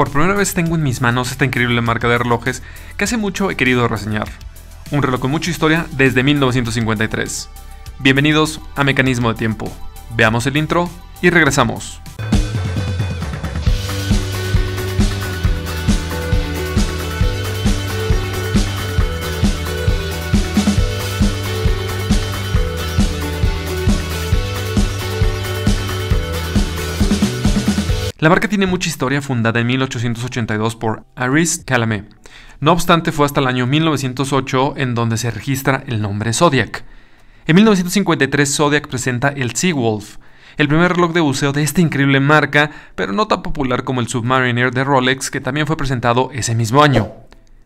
Por primera vez tengo en mis manos esta increíble marca de relojes que hace mucho he querido reseñar. Un reloj con mucha historia desde 1953. Bienvenidos a Mecanismo de Tiempo. Veamos el intro y regresamos. La marca tiene mucha historia fundada en 1882 por Aris Calamé. No obstante, fue hasta el año 1908 en donde se registra el nombre Zodiac. En 1953 Zodiac presenta el Seawolf, el primer reloj de buceo de esta increíble marca, pero no tan popular como el Submariner de Rolex, que también fue presentado ese mismo año.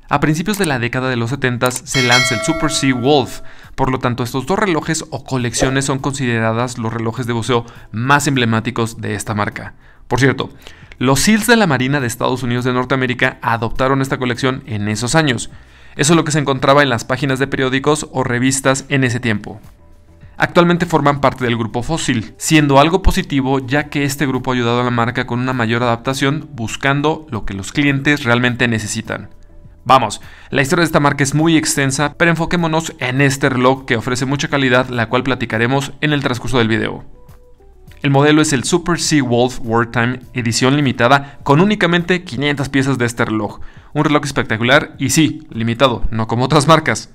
A principios de la década de los 70 se lanza el Super Sea Wolf, por lo tanto estos dos relojes o colecciones son consideradas los relojes de buceo más emblemáticos de esta marca. Por cierto, los SEALs de la Marina de Estados Unidos de Norteamérica adoptaron esta colección en esos años. Eso es lo que se encontraba en las páginas de periódicos o revistas en ese tiempo. Actualmente forman parte del grupo Fossil, siendo algo positivo ya que este grupo ha ayudado a la marca con una mayor adaptación buscando lo que los clientes realmente necesitan. Vamos, la historia de esta marca es muy extensa, pero enfoquémonos en este reloj que ofrece mucha calidad, la cual platicaremos en el transcurso del video. El modelo es el Super Sea Wolf Wartime edición limitada con únicamente 500 piezas de este reloj. Un reloj espectacular y sí, limitado, no como otras marcas.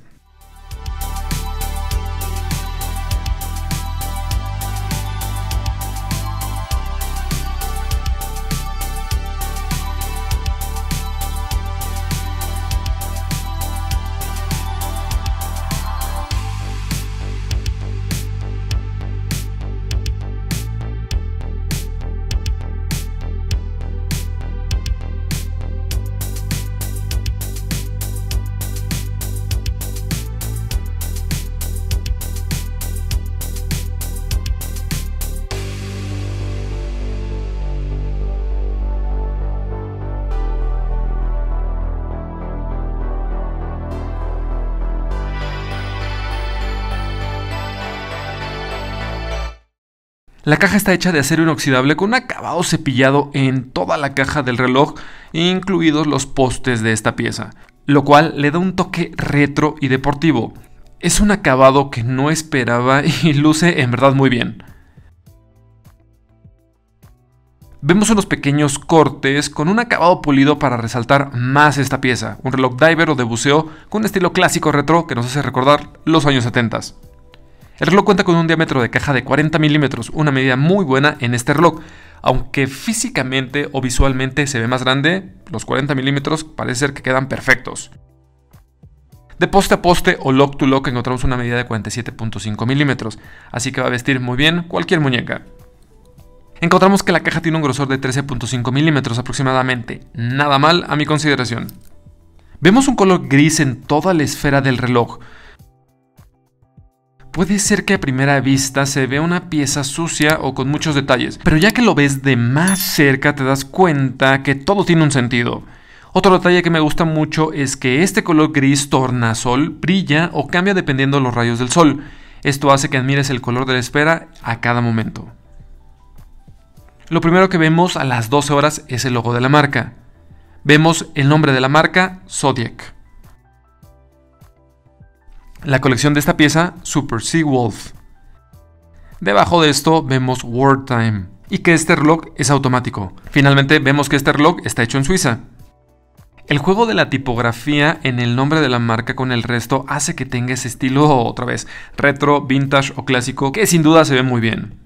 La caja está hecha de acero inoxidable con un acabado cepillado en toda la caja del reloj, incluidos los postes de esta pieza, lo cual le da un toque retro y deportivo. Es un acabado que no esperaba y luce en verdad muy bien. Vemos unos pequeños cortes con un acabado pulido para resaltar más esta pieza, un reloj diver o de buceo con estilo clásico retro que nos hace recordar los años 70. El reloj cuenta con un diámetro de caja de 40 milímetros, una medida muy buena en este reloj. Aunque físicamente o visualmente se ve más grande, los 40 milímetros parece ser que quedan perfectos. De poste a poste o lock to lock encontramos una medida de 47.5 milímetros, así que va a vestir muy bien cualquier muñeca. Encontramos que la caja tiene un grosor de 13.5 milímetros aproximadamente, nada mal a mi consideración. Vemos un color gris en toda la esfera del reloj, Puede ser que a primera vista se vea una pieza sucia o con muchos detalles, pero ya que lo ves de más cerca te das cuenta que todo tiene un sentido. Otro detalle que me gusta mucho es que este color gris tornasol brilla o cambia dependiendo de los rayos del sol. Esto hace que admires el color de la esfera a cada momento. Lo primero que vemos a las 12 horas es el logo de la marca. Vemos el nombre de la marca, Zodiac. La colección de esta pieza, Super Sea Wolf. Debajo de esto vemos Wartime y que este reloj es automático. Finalmente vemos que este reloj está hecho en Suiza. El juego de la tipografía en el nombre de la marca con el resto hace que tenga ese estilo otra vez retro, vintage o clásico que sin duda se ve muy bien.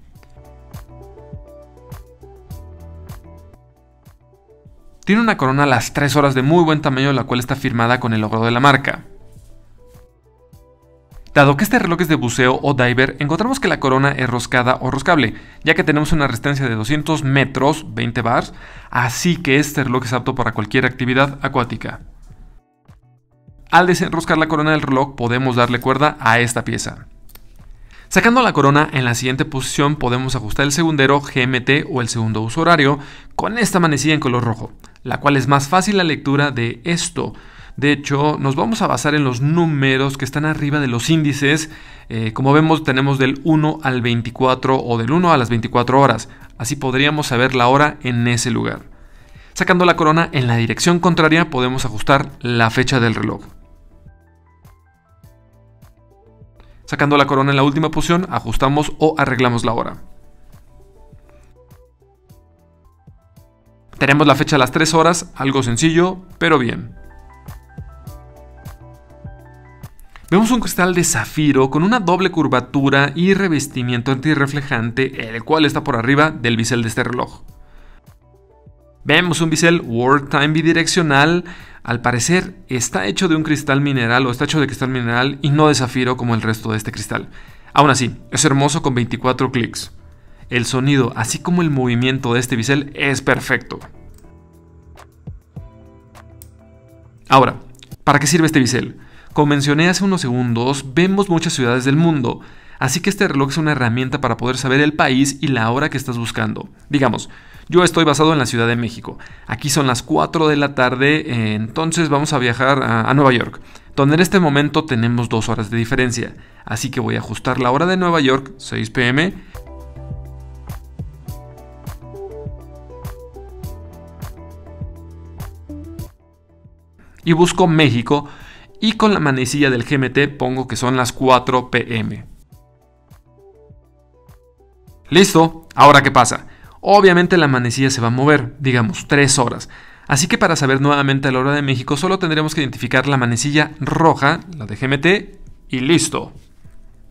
Tiene una corona a las 3 horas de muy buen tamaño la cual está firmada con el logo de la marca. Dado que este reloj es de buceo o diver, encontramos que la corona es roscada o roscable, ya que tenemos una resistencia de 200 metros, 20 bars, así que este reloj es apto para cualquier actividad acuática. Al desenroscar la corona del reloj podemos darle cuerda a esta pieza. Sacando la corona en la siguiente posición podemos ajustar el segundero GMT o el segundo uso horario con esta manecilla en color rojo, la cual es más fácil la lectura de esto, de hecho, nos vamos a basar en los números que están arriba de los índices. Eh, como vemos, tenemos del 1 al 24 o del 1 a las 24 horas. Así podríamos saber la hora en ese lugar. Sacando la corona en la dirección contraria podemos ajustar la fecha del reloj. Sacando la corona en la última posición, ajustamos o arreglamos la hora. Tenemos la fecha a las 3 horas, algo sencillo, pero bien. Vemos un cristal de zafiro con una doble curvatura y revestimiento antirreflejante, el cual está por arriba del bisel de este reloj. Vemos un bisel World Time bidireccional, al parecer está hecho de un cristal mineral o está hecho de cristal mineral y no de zafiro como el resto de este cristal. Aún así, es hermoso con 24 clics. El sonido, así como el movimiento de este bisel es perfecto. Ahora, ¿para qué sirve este bisel? Como mencioné hace unos segundos, vemos muchas ciudades del mundo, así que este reloj es una herramienta para poder saber el país y la hora que estás buscando. Digamos, yo estoy basado en la Ciudad de México. Aquí son las 4 de la tarde, eh, entonces vamos a viajar a, Nueva York, donde en este momento tenemos dos horas de diferencia. Así que voy a ajustar la hora de Nueva York, 6 pm, y busco México y con la manecilla del GMT pongo que son las 4 pm. Listo, ahora qué pasa. Obviamente la manecilla se va a mover, digamos 3 horas. Así que para saber nuevamente la hora de México solo tendremos que identificar la manecilla roja, la de GMT, y listo.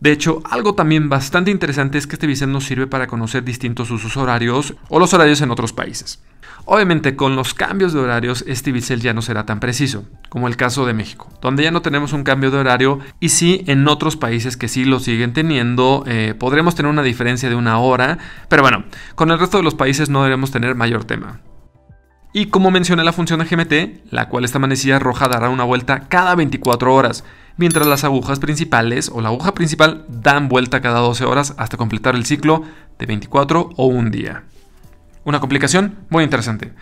De hecho, algo también bastante interesante es que este bisel nos sirve para conocer distintos usos horarios o los horarios en otros países. Obviamente con los cambios de horarios este bisel ya no será tan preciso, como el caso de México, donde ya no tenemos un cambio de horario y sí en otros países que sí lo siguen teniendo eh, podremos tener una diferencia de una hora, pero bueno, con el resto de los países no deberemos tener mayor tema. Y como mencioné la función de GMT, la cual esta manecilla roja dará una vuelta cada 24 horas, mientras las agujas principales o la aguja principal dan vuelta cada 12 horas hasta completar el ciclo de 24 o un día. Una complicación muy interesante.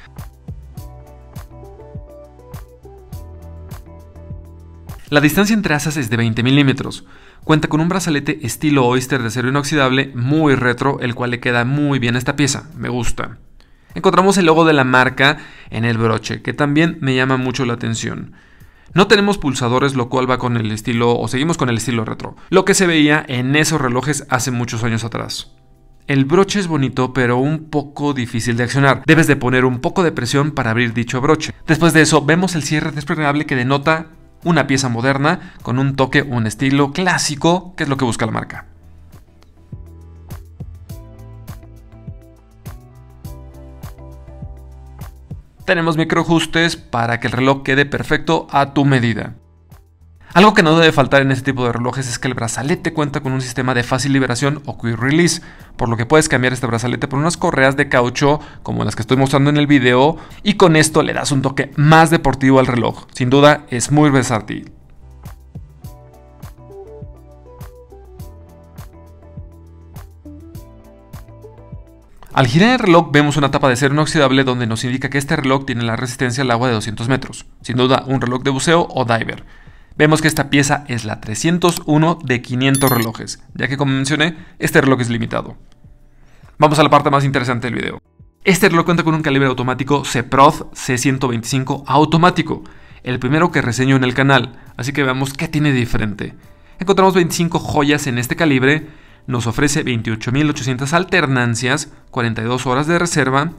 La distancia entre asas es de 20 milímetros. Cuenta con un brazalete estilo Oyster de acero inoxidable muy retro, el cual le queda muy bien a esta pieza. Me gusta. Encontramos el logo de la marca en el broche, que también me llama mucho la atención. No tenemos pulsadores, lo cual va con el estilo, o seguimos con el estilo retro, lo que se veía en esos relojes hace muchos años atrás. El broche es bonito pero un poco difícil de accionar. Debes de poner un poco de presión para abrir dicho broche. Después de eso vemos el cierre desplegable que denota una pieza moderna con un toque, un estilo clásico, que es lo que busca la marca. Tenemos microajustes para que el reloj quede perfecto a tu medida. Algo que no debe faltar en este tipo de relojes es que el brazalete cuenta con un sistema de fácil liberación o quick release, por lo que puedes cambiar este brazalete por unas correas de caucho como las que estoy mostrando en el video y con esto le das un toque más deportivo al reloj. Sin duda es muy versátil. Al girar el reloj vemos una tapa de acero inoxidable donde nos indica que este reloj tiene la resistencia al agua de 200 metros, sin duda un reloj de buceo o diver. Vemos que esta pieza es la 301 de 500 relojes, ya que como mencioné, este reloj es limitado. Vamos a la parte más interesante del video. Este reloj cuenta con un calibre automático CPROD C125 automático, el primero que reseño en el canal, así que veamos qué tiene diferente. Encontramos 25 joyas en este calibre, nos ofrece 28.800 alternancias, 42 horas de reserva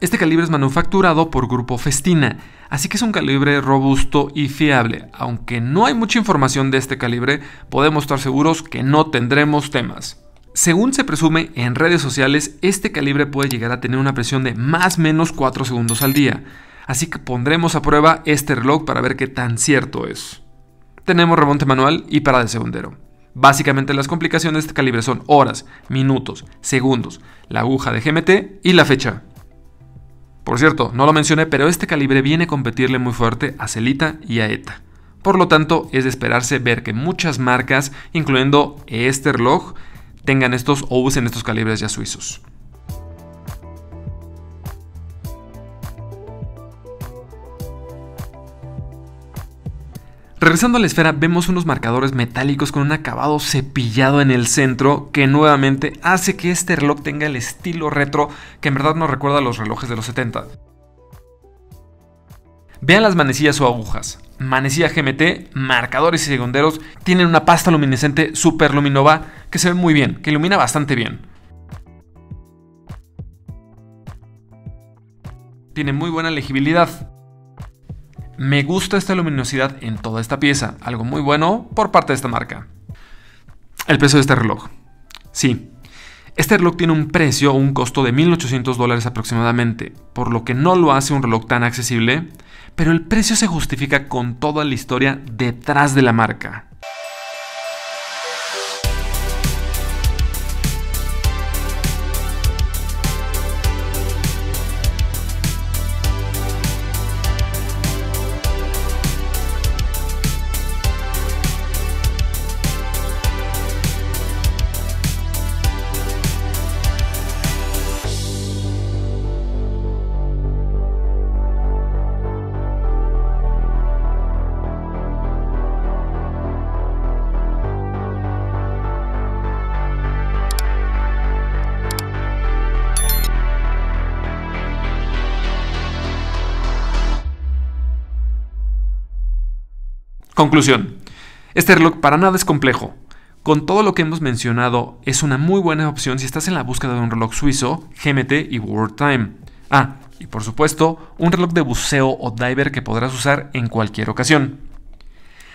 este calibre es manufacturado por Grupo Festina, así que es un calibre robusto y fiable. Aunque no hay mucha información de este calibre, podemos estar seguros que no tendremos temas. Según se presume en redes sociales, este calibre puede llegar a tener una presión de más o menos 4 segundos al día, así que pondremos a prueba este reloj para ver qué tan cierto es. Tenemos remonte manual y para de segundero. Básicamente las complicaciones de este calibre son horas, minutos, segundos, la aguja de GMT y la fecha. Por cierto, no lo mencioné, pero este calibre viene a competirle muy fuerte a Celita y a ETA. Por lo tanto, es de esperarse ver que muchas marcas, incluyendo este reloj, tengan estos o usen estos calibres ya suizos. Regresando a la esfera, vemos unos marcadores metálicos con un acabado cepillado en el centro que nuevamente hace que este reloj tenga el estilo retro que en verdad nos recuerda a los relojes de los 70. Vean las manecillas o agujas. Manecilla GMT, marcadores y segunderos tienen una pasta luminescente Super Luminova que se ve muy bien, que ilumina bastante bien. Tiene muy buena legibilidad. Me gusta esta luminosidad en toda esta pieza, algo muy bueno por parte de esta marca. El precio de este reloj. Sí, este reloj tiene un precio un costo de 1.800 dólares aproximadamente, por lo que no lo hace un reloj tan accesible, pero el precio se justifica con toda la historia detrás de la marca. Conclusión. Este reloj para nada es complejo. Con todo lo que hemos mencionado, es una muy buena opción si estás en la búsqueda de un reloj suizo, GMT y World Time. Ah, y por supuesto, un reloj de buceo o diver que podrás usar en cualquier ocasión.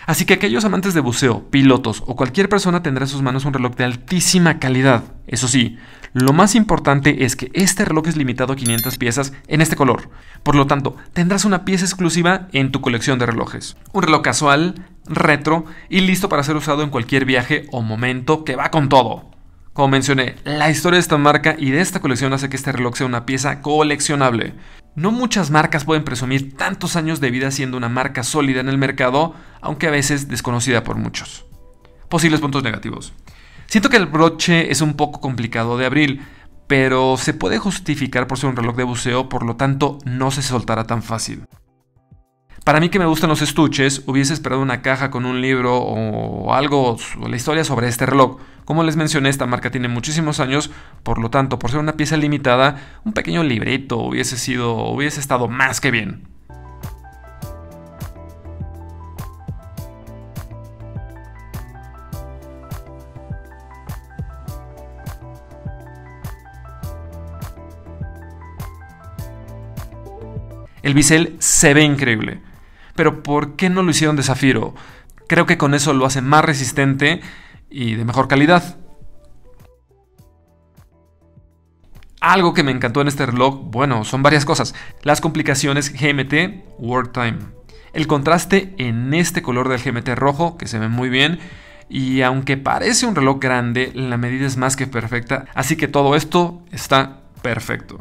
Así que aquellos amantes de buceo, pilotos o cualquier persona tendrá en sus manos un reloj de altísima calidad. Eso sí, lo más importante es que este reloj es limitado a 500 piezas en este color. Por lo tanto, tendrás una pieza exclusiva en tu colección de relojes. Un reloj casual, retro y listo para ser usado en cualquier viaje o momento que va con todo. Como mencioné, la historia de esta marca y de esta colección hace que este reloj sea una pieza coleccionable. No muchas marcas pueden presumir tantos años de vida siendo una marca sólida en el mercado, aunque a veces desconocida por muchos. Posibles puntos negativos. Siento que el broche es un poco complicado de abrir, pero se puede justificar por ser un reloj de buceo, por lo tanto no se soltará tan fácil. Para mí que me gustan los estuches, hubiese esperado una caja con un libro o algo, la historia sobre este reloj. Como les mencioné, esta marca tiene muchísimos años, por lo tanto, por ser una pieza limitada, un pequeño librito hubiese sido, hubiese estado más que bien. El bisel se ve increíble. Pero ¿por qué no lo hicieron de zafiro? Creo que con eso lo hace más resistente y de mejor calidad. Algo que me encantó en este reloj, bueno, son varias cosas. Las complicaciones GMT World Time. El contraste en este color del GMT rojo, que se ve muy bien. Y aunque parece un reloj grande, la medida es más que perfecta. Así que todo esto está perfecto.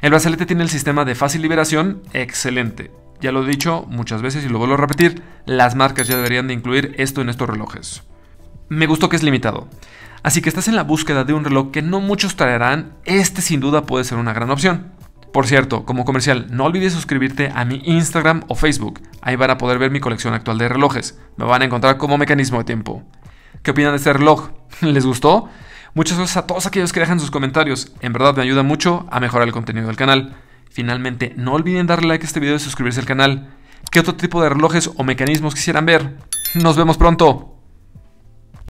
El brazalete tiene el sistema de fácil liberación, excelente. Ya lo he dicho muchas veces y lo vuelvo a repetir, las marcas ya deberían de incluir esto en estos relojes. Me gustó que es limitado. Así que estás en la búsqueda de un reloj que no muchos traerán, este sin duda puede ser una gran opción. Por cierto, como comercial, no olvides suscribirte a mi Instagram o Facebook. Ahí van a poder ver mi colección actual de relojes. Me van a encontrar como mecanismo de tiempo. ¿Qué opinan de este reloj? ¿Les gustó? Muchas gracias a todos aquellos que dejan sus comentarios. En verdad me ayuda mucho a mejorar el contenido del canal. Finalmente, no olviden darle like a este video y suscribirse al canal. ¿Qué otro tipo de relojes o mecanismos quisieran ver? Nos vemos pronto.